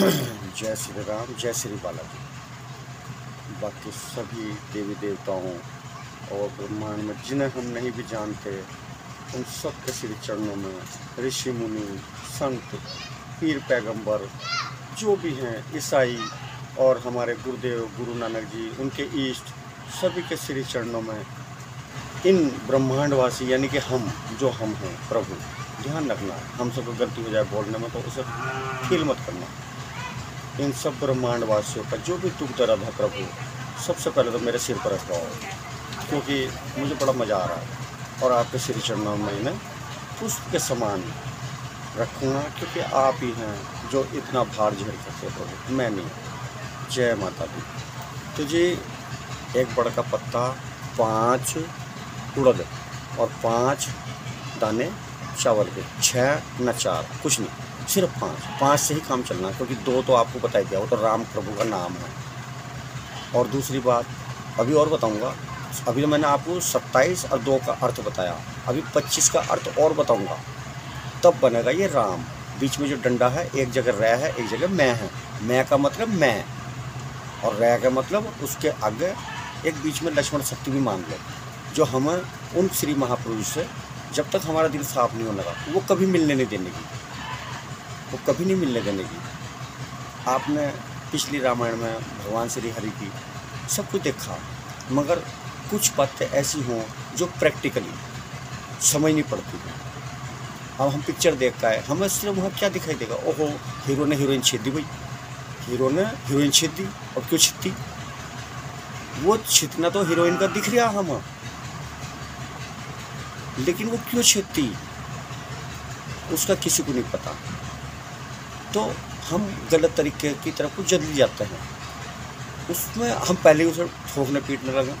जय श्री राम, जय श्री बालाजी। बाकी सभी देवी देवताओं और ब्रह्मांड में जिन्हें हम नहीं भी जानते, उन सब के श्री चरणों में ऋषि मुनि, संत, पीर पैगंबर, जो भी हैं, ईसाई और हमारे गुरुदेव, गुरु नानक जी, उनके ईष्ट, सभी के श्री चरणों में इन ब्रह्मांडवासी, यानी कि हम, जो हम हैं, प्रभु, ध्यान रखना, हम सबको गलती हो जाए बोलने में तो उसे फील मत करना। इन सब ब्रह्मांडवासियों का जो भी दुख दर्द है प्रभु, सबसे पहले तो मेरे सिर पर रखवाओ क्योंकि मुझे बड़ा मज़ा आ रहा है और आपके श्री चरणों में इन्हें पुष्प के समान रखूँगा, क्योंकि आप ही हैं जो इतना भार झेल सकते प्रभु। मैं नहीं। जय माता दी। तो जी, एक बड़ का पत्ता, पाँच उड़द और पाँच दाने, चावल के। छः न चार, कुछ नहीं। सिर्फ़ पाँच पाँच से ही काम चलना क्योंकि दो तो आपको बताया गया वो तो राम प्रभु का नाम है। और दूसरी बात, अभी और बताऊँगा, अभी तो मैंने आपको सत्ताईस और दो का अर्थ बताया, अभी पच्चीस का अर्थ और बताऊँगा। तब बनेगा ये राम। बीच में जो डंडा है, एक जगह रह है, एक जगह मैं है। मैं का मतलब मैं। और रह का मतलब उसके आगे एक बीच में लक्ष्मण शक्ति भी मान लो, जो हमें उन श्री महापुरुष से जब तक हमारा दिल साफ़ नहीं होने लगा, वो कभी मिलने नहीं देने की। वो कभी नहीं मिलने देने की। आपने पिछली रामायण में भगवान श्री हरि की सब कुछ देखा, मगर कुछ बातें ऐसी हों जो प्रैक्टिकली समझ नहीं पड़ती हैं। अब हम पिक्चर देख का हमें सिर्फ़ वहाँ क्या दिखाई देगा? ओहो, हीरो ने हीरोइन छेद दी भाई। हीरो ने हीरोइन छेद दी, और क्यों छिती वो छितना तो हीरोइन का दिख रहा हम। लेकिन वो क्यों छेदती उसका किसी को नहीं पता। तो हम गलत तरीके की तरफ़ को जल्दी जाते हैं। उसमें हम पहले उसे ठोकने पीटने लगे।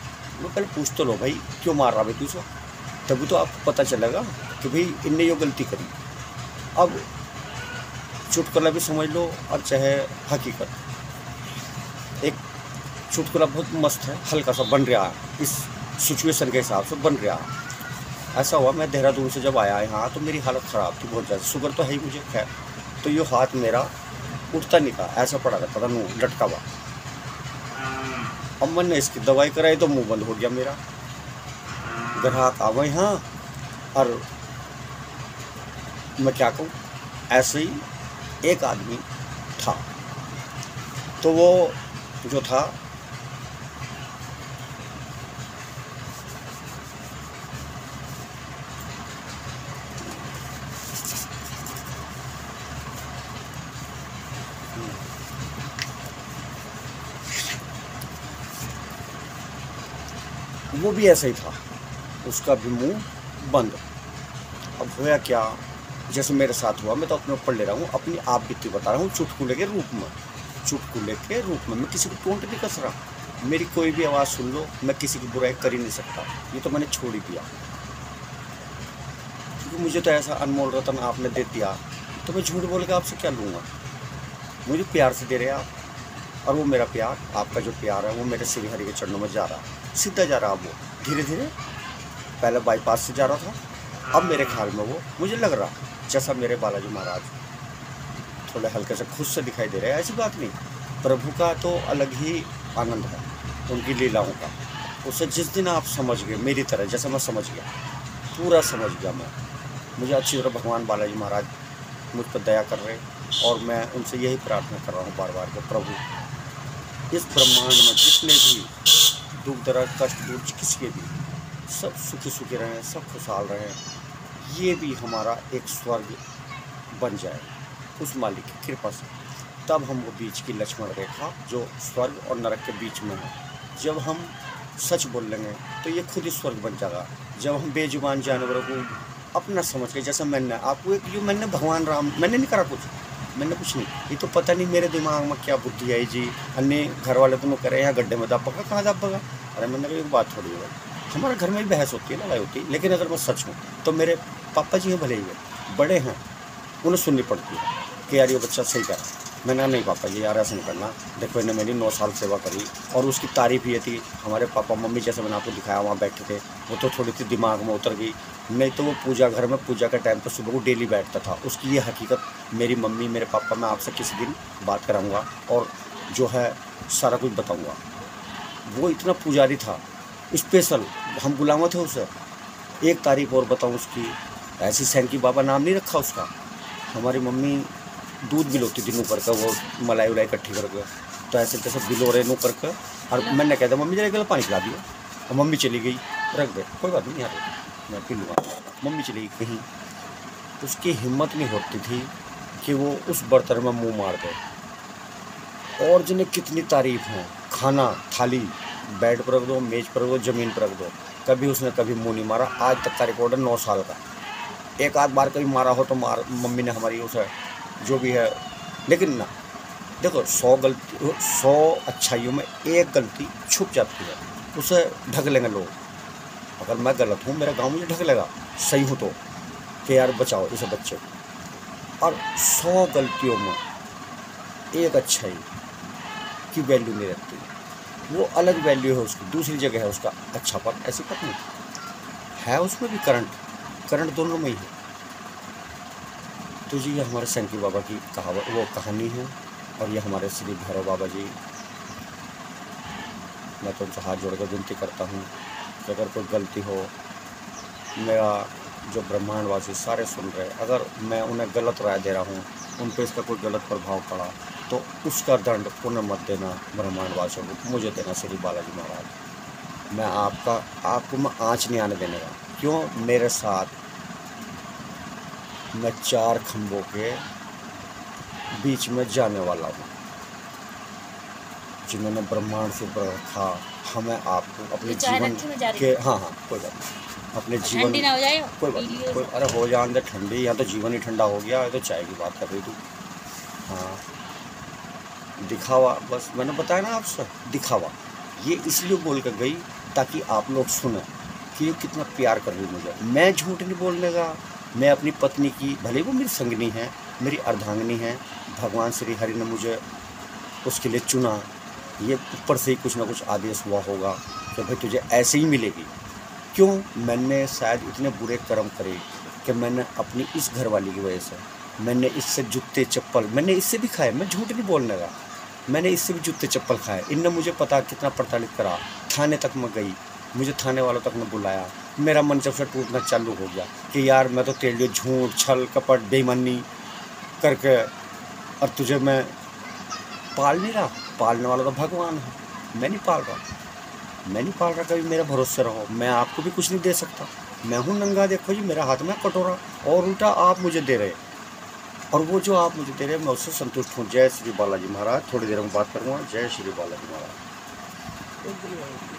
वो पहले पूछ तो लो, भाई, क्यों मार रहा भाई तू तभी तो आपको पता चलेगा कि भाई, इनने यो गलती करी। अब चुटकुला भी समझ लो और चाहे हकीकत। एक चुटकुला बहुत मस्त है हल्का सा बन रहा है। इस सिचुएशन के हिसाब से बन रहा है। ऐसा हुआ, मैं देहरादून से जब आया यहाँ तो मेरी हालत ख़राब थी बहुत ज़्यादा। शुगर तो है ही मुझे, खैर। तो ये हाथ मेरा उठता नहीं था, ऐसा पड़ा रहता था, मुँह लटका हुआ। अमन ने इसकी दवाई कराई तो मुँह बंद हो गया मेरा। ग्राहक आ गए यहाँ और मैं क्या कहूँ, ऐसे ही एक आदमी था। तो वो जो था वो भी ऐसा ही था। उसका भी मुँह बंद। अब होया क्या? जैसे मेरे साथ हुआ, मैं तो अपने ऊपर ले रहा हूँ, अपनी आप बीती बता रहा हूँ, चुटकुले के रूप में। चुटकुले के रूप में मैं किसी को टोंट नहीं कस रहा। मेरी कोई भी आवाज़ सुन लो, मैं किसी की बुराई कर ही नहीं सकता। ये तो मैंने छोड़ ही दिया। क्योंकि मुझे तो ऐसा अनमोल रतन आपने दे दिया। तो मैं झूठ बोल के आपसे क्या लूँगा? मुझे प्यार से दे रहे आप। और वो मेरा प्यार आपका जो प्यार है वो मेरे श्री हरि के चरणों में जा रहा है। सीधा जा रहा वो। धीरे धीरे पहले बाईपास से जा रहा था। अब मेरे ख्याल में वो मुझे लग रहा जैसा मेरे बालाजी महाराज थोड़े हल्के से खुद से दिखाई दे रहे हैं ऐसी बात नहीं। प्रभु का तो अलग ही आनंद है उनकी लीलाओं का। उसे जिस दिन आप समझ गए मेरी तरह जैसा मैं समझ गया पूरा समझ गया मैं। मुझे अच्छी तरह भगवान बालाजी महाराज मुझ पर दया कर रहे और मैं उनसे यही प्रार्थना कर रहा हूँ बार बार के प्रभु इस ब्रह्मांड में जितने भी दुख, दर्द, कष्ट दूर किसी के भी सब सुखी सुखी रहें, सब खुशहाल रहें, ये भी हमारा एक स्वर्ग बन जाए। उस मालिक की कृपा से। तब हम वो बीच की लक्ष्मण रेखा जो स्वर्ग और नरक के बीच में है, जब हम सच बोल लेंगे तो ये खुद ही स्वर्ग बन जाएगा। जब हम बेजुबान जानवरों को अपना समझ के, जैसे मैंने, आपको एक जो मैंने भगवान राम, मैंने नहीं करा कुछ। मैंने कुछ नहीं ये तो पता नहीं मेरे दिमाग में क्या बुद्धि आई जी? अन्य घर वाले तो कह रहे हैं गड्ढे में दबगा कहाँ दबगा अरे मैंने कहा एक बात थोड़ी है। हमारे घर में भी बहस होती है लड़ाई होती है। लेकिन अगर मैं सच हूँ तो मेरे पापा जी हैं, भले ही, बड़े हैं, उन्हें सुननी पड़ती है कि यार ये बच्चा सही कर रहा है। मैंने नहीं पापा जी, यार, ऐसा नहीं करना। देखो इन्हें मेरी नौ साल सेवा करी और उसकी तारीफ़ ये थी, हमारे पापा, मम्मी जैसे मैंने आपको दिखाया, वहाँ बैठे थे, वो तो थोड़ी सी दिमाग में उतर गई। नहीं तो वो पूजा, घर में पूजा के टाइम पर सुबह को डेली बैठता था। उसकी ये हकीकत, मेरी मम्मी, मेरे पापा, मैं आपसे किसी दिन बात कराऊँगा और जो है सारा कुछ बताऊँगा। वो इतना पुजारी था स्पेशल हम बुलावा थे उसे। एक तारीफ़ और बताऊँ उसकी, ऐसी सैंकी बाबा नाम नहीं रखा उसका। हमारी मम्मी दूध भी लोती थी नू करके वो मलाई उलाई इकट्ठी करके। तो ऐसे जैसे बिलो रहे नू करके और मैंने कह दिया मम्मी जरा गला पानी पिला दिया। और मम्मी चली गई रख दे कोई बात नहीं यार मैं पी लूँगा मम्मी चली गई। कहीं उसकी हिम्मत नहीं होती थी कि वो उस बर्तन में मुँह मार दे। और जिन्हें कितनी तारीफ़ है खाना थाली बेड पर रख दो मेज पर रख दो ज़मीन पर रख दो कभी उसने कभी मुँह नहीं मारा। आज तक का रिकॉर्ड है नौ साल का। एक आध बार कभी मारा हो तो मार मम्मी ने हमारी उसे जो भी है। लेकिन ना, देखो, सौ गलती सौ अच्छाइयों में एक गलती छुप जाती है। उसे ढक लेंगे लोग। अगर मैं गलत हूँ, मेरा गाँव मुझे ढक लेगा। सही हूँ तो। कि यार, बचाओ इसे बच्चे। को और सौ गलतियों में एक अच्छाई की वैल्यू नहीं रहती। वो अलग वैल्यू है उसकी, दूसरी जगह है उसका। अच्छा पर ऐसी पर नहीं। है उसमें भी करंट करंट दोनों में ही है। तो जी, ये हमारे शंकी बाबा की कहावत वो कहानी है और ये हमारे श्री भैरव बाबा जी। मैं तो उनसे हाथ जोड़ कर विनती करता हूँ कि अगर कोई गलती हो, मेरा जो ब्रह्मांडवासी सारे सुन रहे, अगर मैं उन्हें गलत राय दे रहा हूँ, उन पर इसका कोई गलत प्रभाव पड़ा तो उसका दंड पुनः मत देना ब्रह्मांडवासियों को, मुझे देना श्री बालाजी महाराज। मैं आपका, आपको मैं आँच नहीं आने देने का क्यों? मेरे साथ मैं चार खंभों के बीच में जाने वाला हूँ जिन्होंने ब्रह्मांड से रखा हमें आपको अपने जीवन के हाँ। हाँ कोई बात नहीं। अपने जीवन ना हो जाए कोई बात नहीं कोई अरे हो जान दे ठंडी यहाँ तो जीवन ही ठंडा हो गया तो चाय की बात कर रही तू। हाँ। दिखावा बस मैंने बताया ना आपसे दिखावा। ये इसलिए बोल कर गई ताकि आप लोग सुने कि ये कितना प्यार कर रही मुझे। मैं झूठ नहीं बोलने का। मैं अपनी पत्नी की, भले वो मेरी संगनी है, मेरी अर्धांगनी है, भगवान श्री हरि ने मुझे उसके लिए चुना। ये ऊपर से ही कुछ ना कुछ आदेश हुआ होगा कि भाई तुझे ऐसे ही मिलेगी। क्यों? मैंने शायद इतने बुरे कर्म करे कि मैंने अपनी इस घरवाली की वजह से, मैंने इससे जूते चप्पल, मैंने इससे भी खाए, मैं झूठ नहीं बोलने का मैंने इससे भी जूते चप्पल खाए। इनने मुझे पता कितना प्रताड़ित करा। थाने तक मैं गई, मुझे थाने वालों तक ने बुलाया। मेरा मन जब से टूटना चालू हो गया कि यार मैं तो तेरे लिए झूठ, छल, कपट, बेईमानी करके और तुझे मैं पाल नहीं रहा। पालने वाला तो भगवान है। मैं नहीं पाल रहा। मैं नहीं पाल रहा कभी मेरा भरोसे रहो। मैं आपको भी कुछ नहीं दे सकता। मैं हूँ नंगा, देखो जी, मेरा हाथ में कटोरा। और उल्टा आप मुझे दे रहे। और वो जो आप मुझे दे रहे मैं उससे संतुष्ट हूँ। जय श्री बालाजी महाराज। थोड़ी देर में बात करूँगा। जय श्री बालाजी महाराज।